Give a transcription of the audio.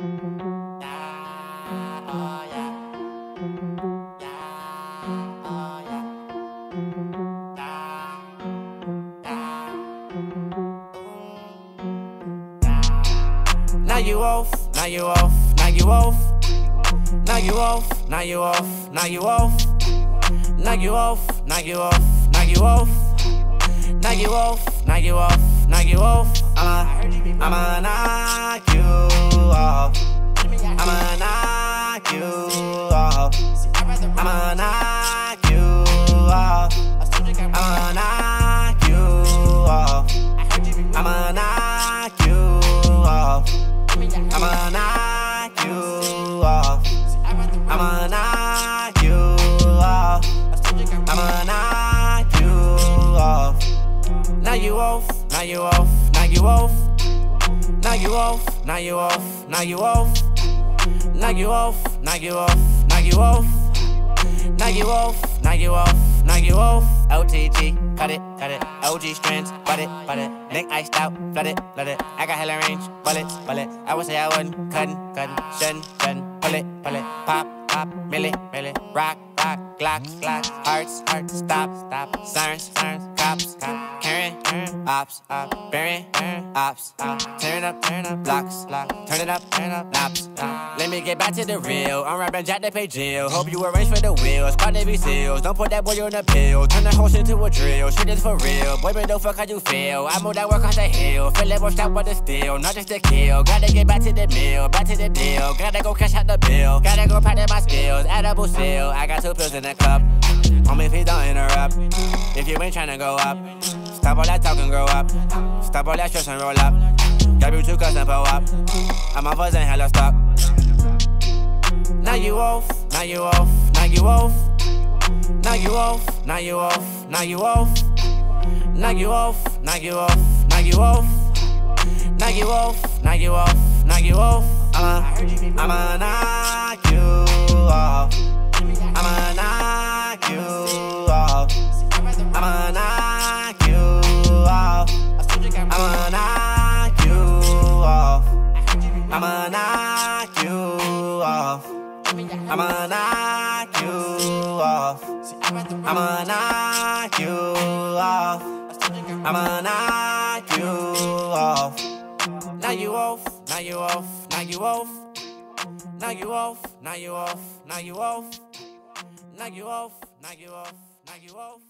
Now you off, now you off, now you off. Now you off, now you off, now you off. Now you off, now you off, now you off. Now you off, now you off, now you off. I'ma, I'ma knock you off. I'ma knock you off. I'ma knock you off. I'ma knock you off. I'ma knock you off. I'ma knock you off. I'ma knock you off. Now you off, now you off, now you off. Now you off, now you off, now you off. Now you off, now you off, now you off. Now you off, now you off, now you off. OTG, cut it, cut it. OG strands, butt it, butt it. Neck iced out, flood it, flood it. I got hella range, bullets, bullet. I would say I wouldn't, cutting, cutting, shun, shun. Pull it, pull it, pop, pop, milli, milli. Rock, rock, glock, glock. Hearts, hearts, stop, stop. Sirens, sirens, cops, cops. Karen, ops, ops. Baron, Baron, ops, ops. Turn up, turn up, blocks, block. Turn it up, turn up, knobs. Let me get back to the real. I'm rapping Jack to pay jail. Hope you arrange for the wheels. Spot Navy SEALs. Don't put that boy on the pill. Turn the horse into a drill. Shit is for real. Boy, man, don't fuck how you feel. I move that work on the hill. Feel it won't stop with the steel. Not just to kill. Gotta get back to the mill. Back to the deal. Gotta go cash out the bill. Gotta go practice my skills. Edible seal. I got two pills in the cup. Homie, please don't interrupt. If you ain't tryna go up, stop all that talking, grow up. Stop all that stress and roll up. Grab you two cups and pull up. I'm a buzz and hella stuck. Now you off, now you off, now you off. Now you off, now you off, now you off. Now you off, now you off, now you off. Now you off, now you off, now you off. I'ma, I'ma knock I'ma knock you off. I'ma knock you off. I'ma knock you off. I'ma knock you off. I'ma knock you off. I'ma knock you off. Now you off, now you off, now you off. Now you off, now you off, now you off. Now you off, now you off, now you off.